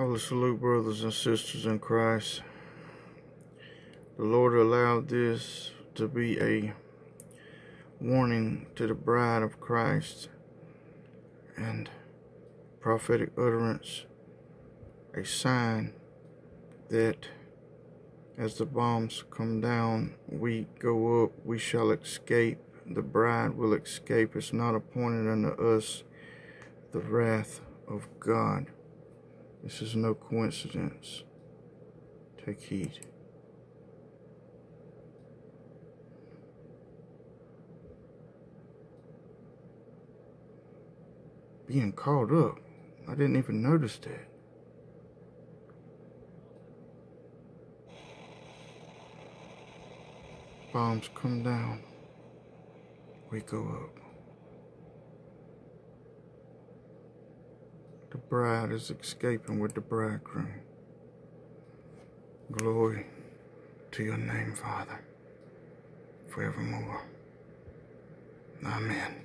Holy salute, brothers and sisters in Christ. The Lord allowed this to be a warning to the bride of Christ and prophetic utterance, a sign that as the bombs come down, we go up, we shall escape. The bride will escape. It's not appointed unto us the wrath of God. This is no coincidence. Take heed. Being caught up. I didn't even notice that. Bombs come down. We go up. Bride is escaping with the bridegroom. Glory to your name, Father, forevermore. Amen.